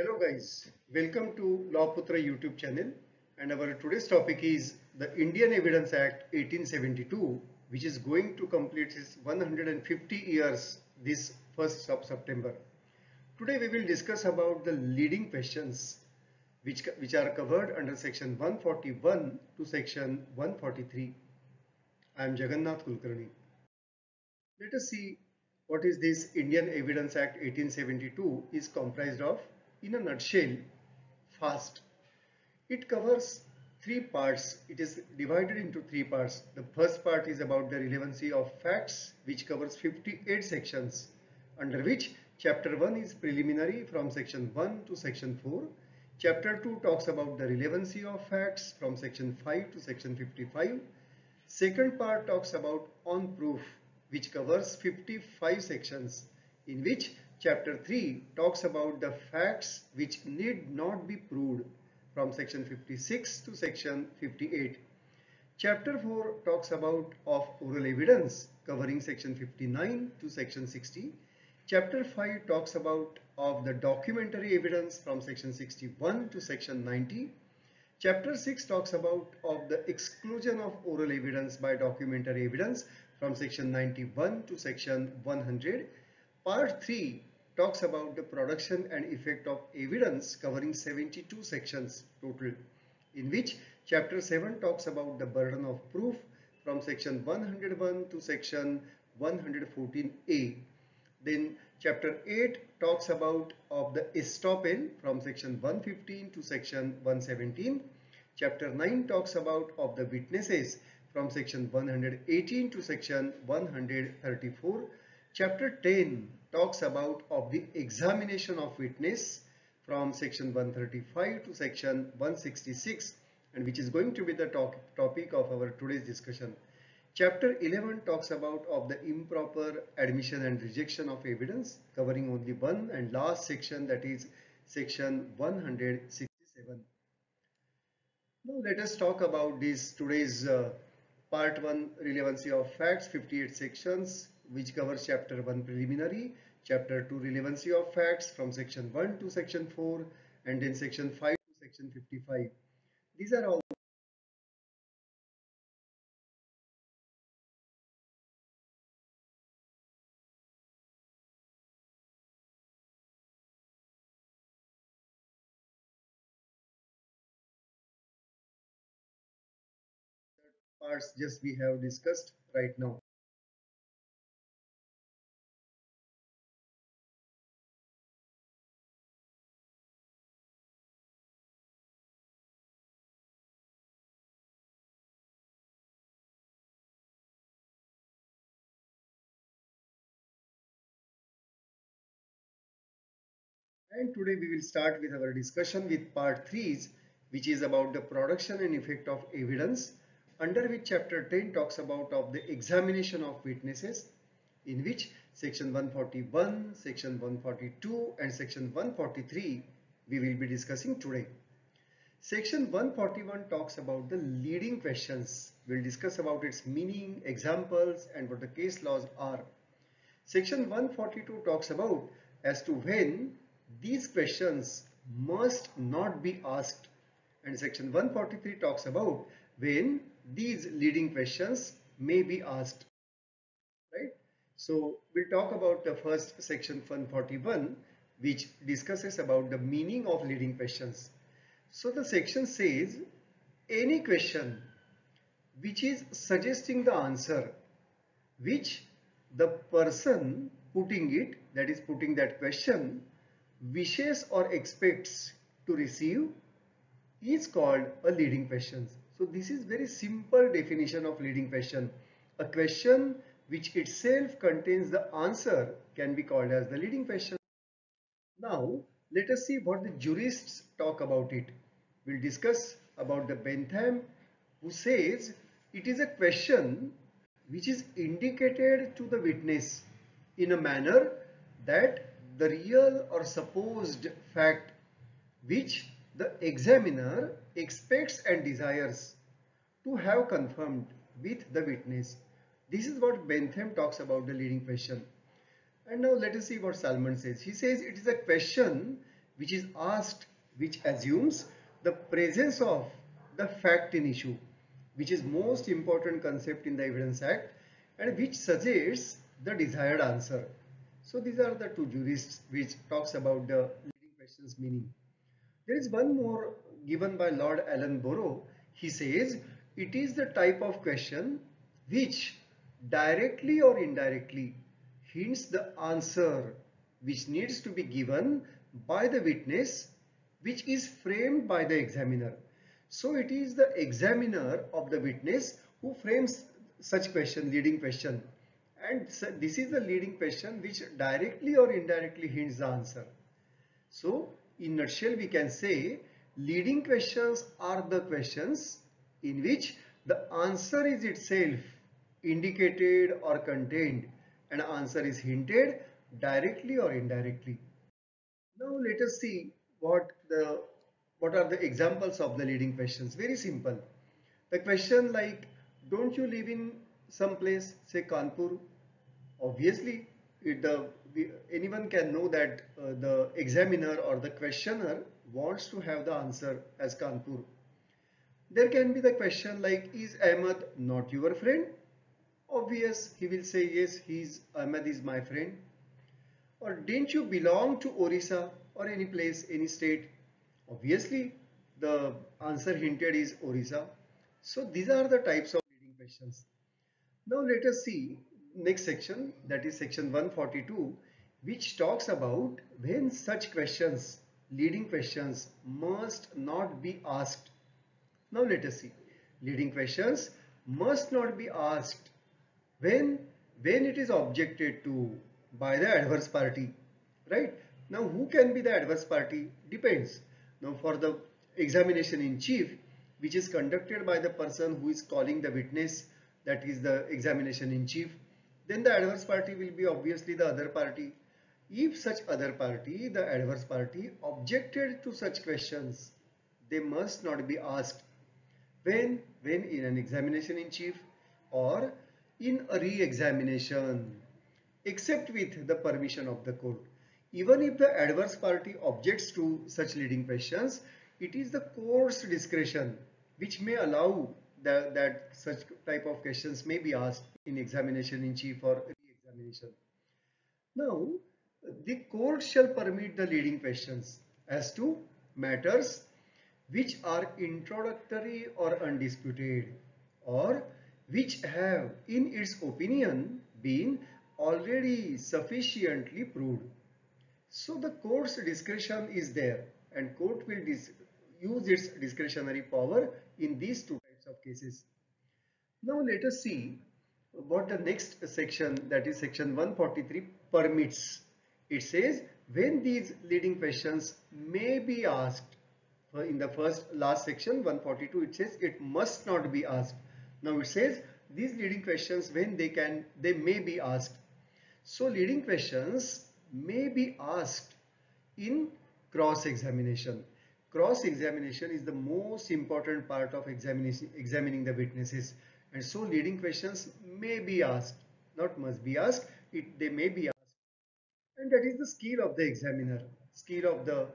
Hello guys, welcome to Lawputra YouTube channel and our today's topic is the Indian Evidence Act 1872 which is going to complete its 150 years this 1st of September. Today we will discuss about the leading questions which, which are covered under section 141 to section 143. I am Jagannath Kulkarni. Let us see what is this Indian Evidence Act 1872 is comprised of in a nutshell fast. It covers three parts. It is divided into three parts. The first part is about the relevancy of facts which covers 58 sections under which chapter 1 is preliminary from section 1 to section 4. Chapter 2 talks about the relevancy of facts from section 5 to section 55. Second part talks about on proof which covers 55 sections in which chapter 3 talks about the facts which need not be proved from section 56 to section 58. Chapter 4 talks about of oral evidence covering section 59 to section 60. Chapter 5 talks about of the documentary evidence from section 61 to section 90. Chapter 6 talks about of the exclusion of oral evidence by documentary evidence from section 91 to section 100. Part 3 talks about the production and effect of evidence covering 72 sections total in which chapter 7 talks about the burden of proof from section 101 to section 114a. Then chapter 8 talks about of the estoppel from section 115 to section 117. Chapter 9 talks about of the witnesses from section 118 to section 134. Chapter 10 talks about of the examination of witness from section 135 to section 166 and which is going to be the topic of our today's discussion. Chapter 11 talks about of the improper admission and rejection of evidence covering only one and last section that is section 167. Now let us talk about this today's uh, Part 1 Relevancy of Facts 58 sections which covers Chapter 1 Preliminary, Chapter 2 Relevancy of Facts from Section 1 to Section 4 and then Section 5 to Section 55. These are all parts just we have discussed right now. And today we will start with our discussion with part 3 which is about the production and effect of evidence under which chapter 10 talks about of the examination of witnesses in which section 141, section 142 and section 143 we will be discussing today. Section 141 talks about the leading questions. We'll discuss about its meaning, examples and what the case laws are. Section 142 talks about as to when these questions must not be asked. And section 143 talks about when these leading questions may be asked. Right? So we'll talk about the first section 141 which discusses about the meaning of leading questions. So the section says any question which is suggesting the answer which the person putting it that is putting that question wishes or expects to receive is called a leading question. So this is very simple definition of leading question. A question which itself contains the answer can be called as the leading question. Now let us see what the jurists talk about it. We'll discuss about the Bentham who says it is a question which is indicated to the witness in a manner that the real or supposed fact which the examiner expects and desires to have confirmed with the witness. This is what Bentham talks about the leading question. And now let us see what Salmond says. He says it is a question which is asked which assumes the presence of the fact in issue which is most important concept in the Evidence Act and which suggests the desired answer. So these are the two jurists which talks about the leading questions meaning. There is one more given by Lord Ellenborough. He says it is the type of question which directly or indirectly hints the answer which needs to be given by the witness which is framed by the examiner. So it is the examiner of the witness who frames such question, leading question. And this is the leading question which directly or indirectly hints the answer. So in nutshell we can say leading questions are the questions in which the answer is itself indicated or contained and answer is hinted directly or indirectly. Now let us see what the what are the examples of the leading questions. Very simple. The question like don't you live in some place say Kanpur obviously it, the anyone can know that uh, the examiner or the questioner wants to have the answer as Kanpur. There can be the question like is Ahmed not your friend? Obvious he will say yes he's Ahmed is my friend. Or didn't you belong to Orissa or any place any state? Obviously the answer hinted is Orissa. So these are the types of leading questions. Now let us see next section that is section 142 which talks about when such questions leading questions must not be asked. Now let us see. Leading questions must not be asked when when it is objected to by the adverse party right? Now who can be the adverse party depends. Now for the examination in chief which is conducted by the person who is calling the witness that is the examination in chief then the adverse party will be obviously the other party. If such other party, the adverse party, objected to such questions, they must not be asked. When? When in an examination in chief or in a re-examination, except with the permission of the court. Even if the adverse party objects to such leading questions, it is the court's discretion which may allow that, that such type of questions may be asked in examination in chief or re-examination. Now, the court shall permit the leading questions as to matters which are introductory or undisputed or which have in its opinion been already sufficiently proved. So the court's discretion is there and court will use its discretionary power in these two types of cases. Now let us see what the next section that is section 143 permits. It says when these leading questions may be asked uh, in the first last section 142 it says it must not be asked. Now it says these leading questions when they can they may be asked. So leading questions may be asked in cross examination cross-examination is the most important part of examining the witnesses and so leading questions may be asked not must be asked it they may be asked. And that is the skill of the examiner skill of the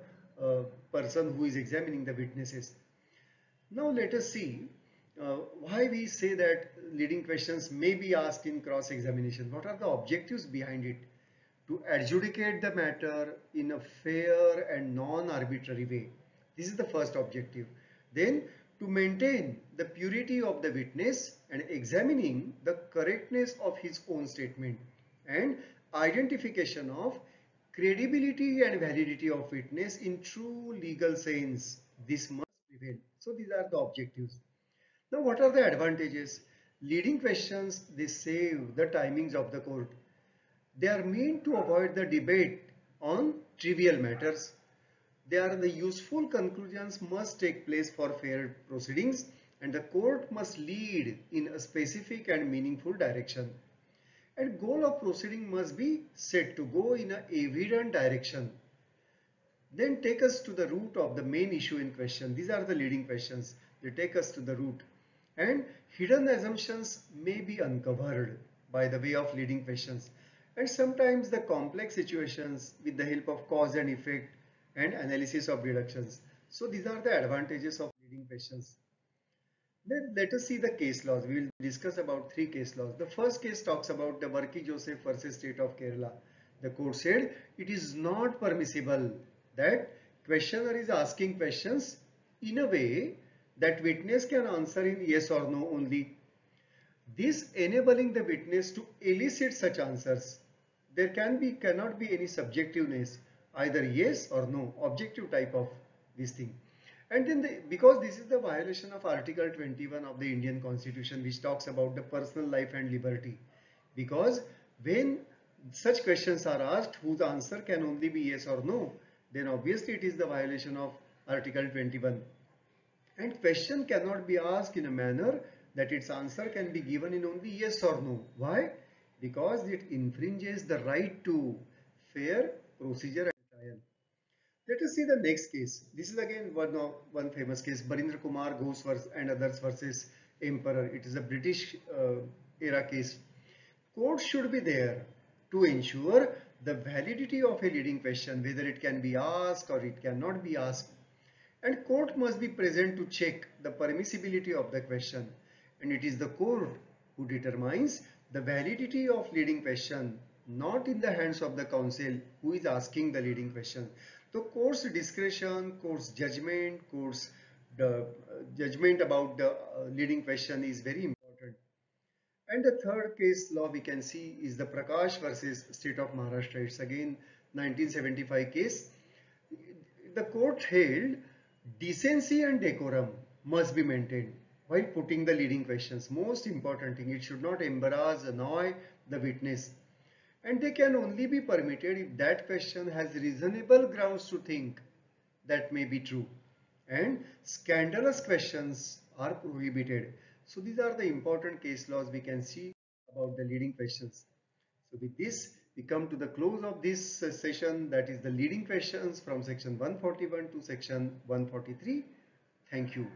uh, person who is examining the witnesses. Now let us see uh, why we say that leading questions may be asked in cross-examination. What are the objectives behind it? To adjudicate the matter in a fair and non-arbitrary way. This is the first objective. Then to maintain the purity of the witness and examining the correctness of his own statement and identification of credibility and validity of witness in true legal sense. This must prevail. So these are the objectives. Now what are the advantages? Leading questions, they save the timings of the court. They are meant to avoid the debate on trivial matters They are the useful conclusions must take place for fair proceedings and the court must lead in a specific and meaningful direction. And goal of proceeding must be set to go in a evident direction. Then take us to the root of the main issue in question. These are the leading questions. They take us to the root. And hidden assumptions may be uncovered by the way of leading questions. And sometimes the complex situations with the help of cause and effect and analysis of deductions. So these are the advantages of leading questions. Let us see the case laws. We will discuss about three case laws. The first case talks about the Varkey Joseph versus State of Kerala. The court said it is not permissible that questioner is asking questions in a way that witness can answer in yes or no only. This enabling the witness to elicit such answers. There can be cannot be any subjectiveness either yes or no objective type of this thing and then the, because this is the violation of article 21 of the Indian constitution which talks about the personal life and liberty. Because when such questions are asked whose answer can only be yes or no then obviously it is the violation of article 21 and question cannot be asked in a manner that its answer can be given in only yes or no. Why? Because it infringes the right to fair procedure let us see the next case. This is again one of one famous case, Barindra Kumar Ghosh and others versus Emperor. It is a British uh, era case. Court should be there to ensure the validity of a leading question, whether it can be asked or it cannot be asked. And court must be present to check the permissibility of the question. And it is the court who determines the validity of leading question, not in the hands of the counsel who is asking the leading question. So court's discretion, court's judgment, court's the uh, judgment about the uh, leading question is very important. And the third case law we can see is the Prakash versus State of Maharashtra. It's again 1975 case. The court held decency and decorum must be maintained while putting the leading questions. Most important thing, it should not embarrass, annoy the witness and they can only be permitted if that question has reasonable grounds to think that may be true and scandalous questions are prohibited. So these are the important case laws we can see about the leading questions. So with this we come to the close of this session that is the leading questions from section 141 to section 143. Thank you.